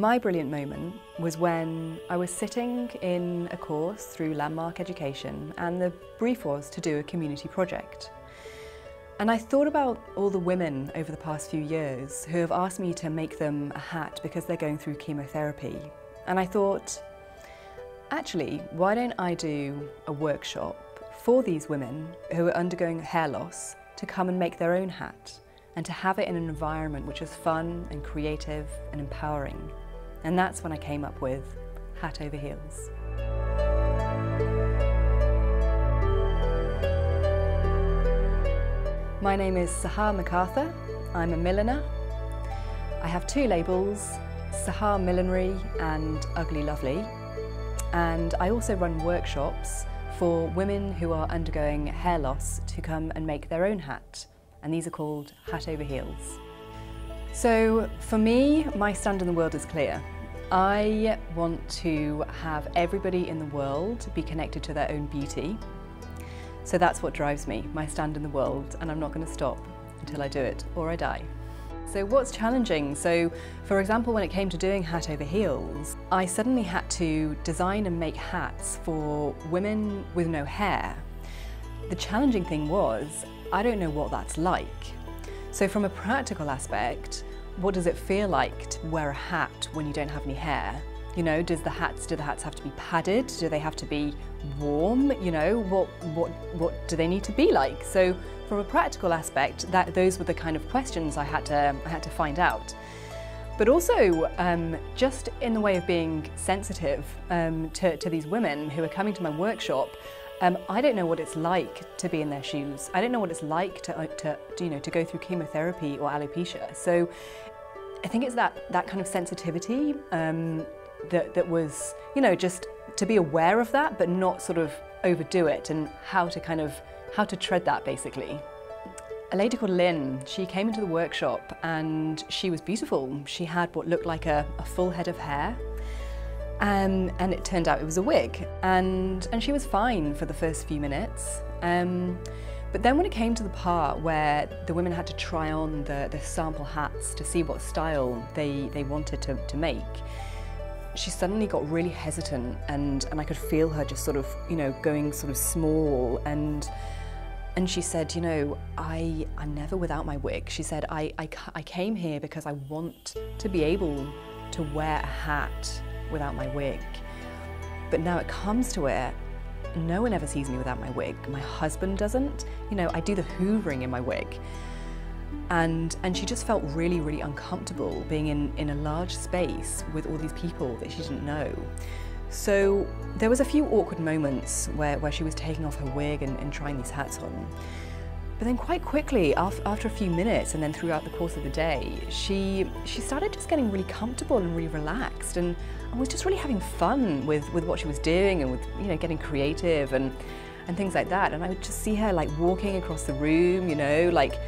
My brilliant moment was when I was sitting in a course through Landmark Education and the brief was to do a community project. And I thought about all the women over the past few years who have asked me to make them a hat because they're going through chemotherapy. And I thought, actually, why don't I do a workshop for these women who are undergoing hair loss to come and make their own hat and to have it in an environment which is fun and creative and empowering. And that's when I came up with Hat Over Heels. My name is Sahar MacArthur. I'm a milliner. I have two labels, Sahar Millinery and Ugly Lovely. And I also run workshops for women who are undergoing hair loss to come and make their own hat and these are called Hat Over Heels. So for me, my stand in the world is clear. I want to have everybody in the world be connected to their own beauty. So that's what drives me, my stand in the world, and I'm not going to stop until I do it or I die. So what's challenging? So for example, when it came to doing Hat Over Heels, I suddenly had to design and make hats for women with no hair. The challenging thing was I don't know what that's like. So from a practical aspect, what does it feel like to wear a hat when you don't have any hair? You know, does the hats do the hats have to be padded? Do they have to be warm? You know, what what what do they need to be like? So from a practical aspect, that those were the kind of questions I had to I had to find out. But also, um, just in the way of being sensitive um, to, to these women who are coming to my workshop, um, I don't know what it's like to be in their shoes. I don't know what it's like to, to, you know, to go through chemotherapy or alopecia. So I think it's that, that kind of sensitivity um, that, that was, you know, just to be aware of that, but not sort of overdo it and how to kind of, how to tread that basically. A lady called Lynn, she came into the workshop and she was beautiful. She had what looked like a, a full head of hair um, and it turned out it was a wig. And, and she was fine for the first few minutes. Um, but then when it came to the part where the women had to try on the, the sample hats to see what style they, they wanted to, to make, she suddenly got really hesitant and, and I could feel her just sort of, you know, going sort of small and and she said, you know, I, I'm never without my wig. She said, I, I, I came here because I want to be able to wear a hat without my wig. But now it comes to it, no one ever sees me without my wig. My husband doesn't. You know, I do the hoovering in my wig. And, and she just felt really, really uncomfortable being in, in a large space with all these people that she didn't know. So there was a few awkward moments where, where she was taking off her wig and, and trying these hats on. But then quite quickly, after a few minutes and then throughout the course of the day, she, she started just getting really comfortable and really relaxed and, and was just really having fun with, with what she was doing and with, you know, getting creative and, and things like that. And I would just see her like walking across the room, you know, like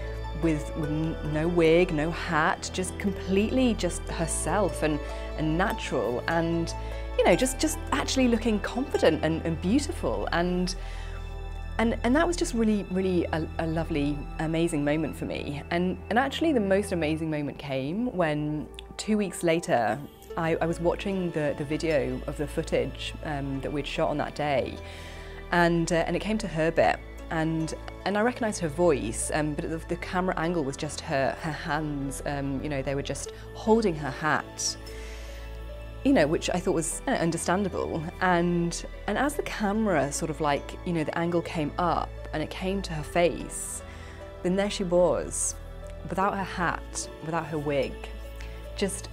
with, with no wig, no hat, just completely just herself and, and natural and, you know, just, just actually looking confident and, and beautiful. And, and, and that was just really, really a, a, lovely, amazing moment for me. And, and actually the most amazing moment came when two weeks later, I, I was watching the, the video of the footage um, that we'd shot on that day. And, uh, and it came to her bit. And, and I recognised her voice, um, but the, the, camera angle was just her, her hands, um, you know, they were just holding her hat you know, which I thought was uh, understandable. And, and as the camera sort of like, you know, the angle came up and it came to her face, then there she was, without her hat, without her wig, just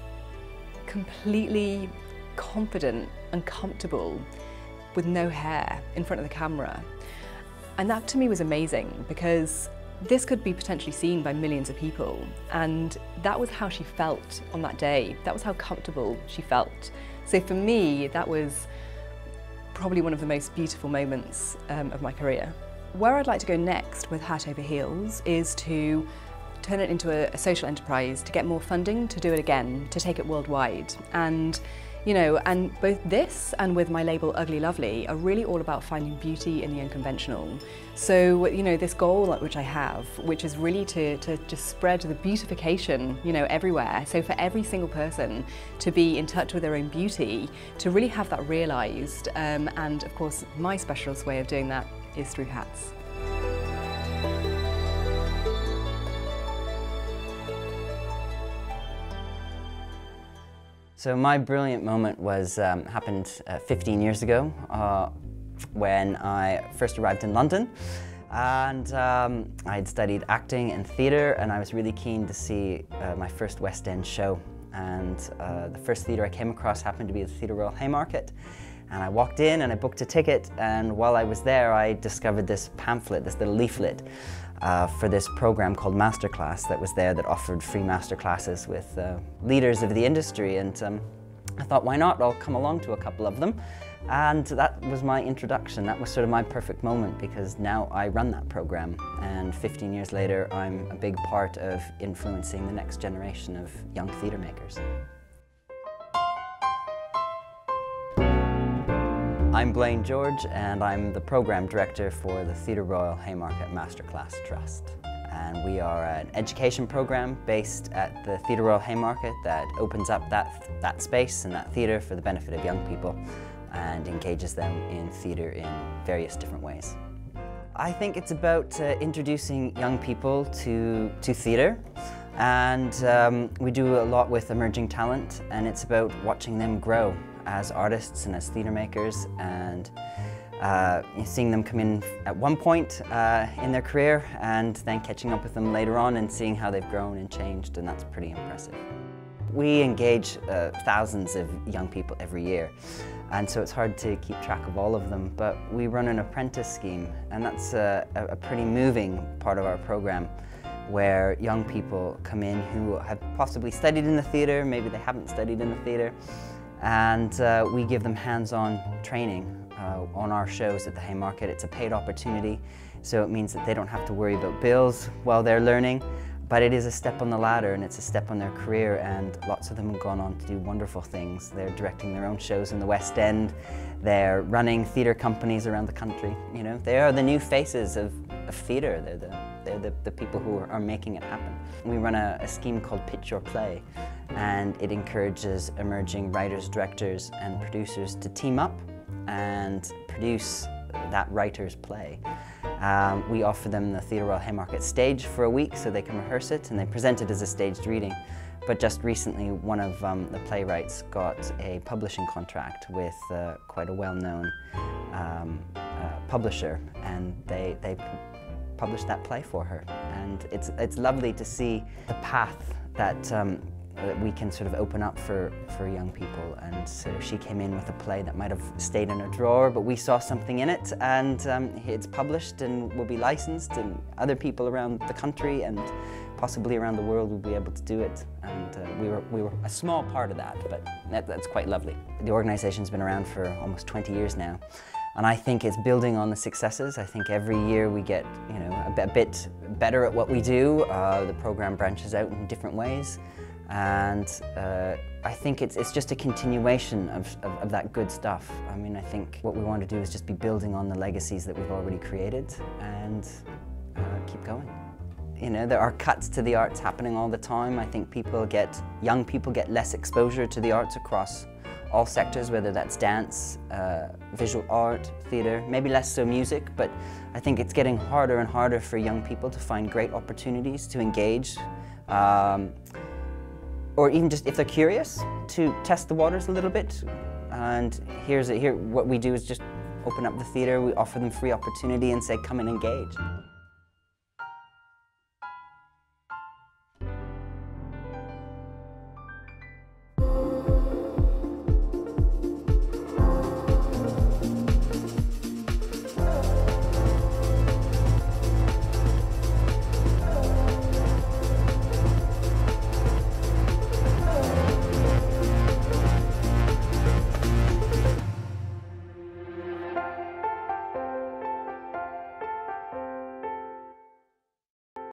completely confident and comfortable with no hair in front of the camera. And that to me was amazing because this could be potentially seen by millions of people, and that was how she felt on that day. That was how comfortable she felt. So for me, that was probably one of the most beautiful moments um, of my career. Where I'd like to go next with Hat Over Heels is to turn it into a, a social enterprise, to get more funding to do it again, to take it worldwide. And You know, and both this and with my label Ugly Lovely are really all about finding beauty in the unconventional. So, you know, this goal which I have, which is really to, to just spread the beautification, you know, everywhere. So for every single person to be in touch with their own beauty, to really have that realised. Um, and of course, my specialist way of doing that is through hats. So my brilliant moment was um, happened uh, 15 years ago uh, when I first arrived in London. And um, I had studied acting and theatre and I was really keen to see uh, my first West End show. And uh, the first theatre I came across happened to be the Theatre Royal Haymarket. And I walked in and I booked a ticket and while I was there I discovered this pamphlet, this little leaflet uh, for this program called Masterclass that was there that offered free masterclasses with uh, leaders of the industry. And um, I thought why not, I'll come along to a couple of them. And that was my introduction, that was sort of my perfect moment because now I run that program. And 15 years later I'm a big part of influencing the next generation of young theatre makers. I'm Blaine George and I'm the Programme Director for the Theatre Royal Haymarket Masterclass Trust. And we are an education programme based at the Theatre Royal Haymarket that opens up that, that space and that theatre for the benefit of young people and engages them in theatre in various different ways. I think it's about uh, introducing young people to, to theatre and um, we do a lot with emerging talent and it's about watching them grow as artists and as theatre makers and uh, seeing them come in at one point uh, in their career and then catching up with them later on and seeing how they've grown and changed and that's pretty impressive. We engage uh, thousands of young people every year and so it's hard to keep track of all of them but we run an apprentice scheme and that's a, a pretty moving part of our program where young people come in who have possibly studied in the theatre, maybe they haven't studied in the theatre, and uh, we give them hands-on training uh, on our shows at the Haymarket. It's a paid opportunity, so it means that they don't have to worry about bills while they're learning, but it is a step on the ladder and it's a step on their career and lots of them have gone on to do wonderful things. They're directing their own shows in the West End, they're running theatre companies around the country. You know, they are the new faces of, of theatre. They're, the, they're the, the people who are, making it happen. We run a, a scheme called Pitch Your Play and it encourages emerging writers, directors and producers to team up and produce that writer's play. Um, we offer them the Theatre Royal Haymarket stage for a week so they can rehearse it and they present it as a staged reading. But just recently, one of um, the playwrights got a publishing contract with uh, quite a well-known um, uh, publisher and they, they published that play for her. And it's, it's lovely to see the path that um, that we can sort of open up for, for young people. And so she came in with a play that might have stayed in a drawer, but we saw something in it and um, it's published and will be licensed and other people around the country and possibly around the world will be able to do it. And uh, we, were, we were a small part of that, but that, that's quite lovely. The organization's been around for almost 20 years now. And I think it's building on the successes. I think every year we get, you know, a bit better at what we do. Uh, the program branches out in different ways and uh, I think it's, it's just a continuation of, of, of, that good stuff. I mean, I think what we want to do is just be building on the legacies that we've already created and uh, keep going. You know, there are cuts to the arts happening all the time. I think people get, young people get less exposure to the arts across all sectors, whether that's dance, uh, visual art, theatre, maybe less so music, but I think it's getting harder and harder for young people to find great opportunities to engage. Um, or even just if they're curious, to test the waters a little bit. And here's a, here, what we do is just open up the theatre, we offer them free opportunity and say, come and engage.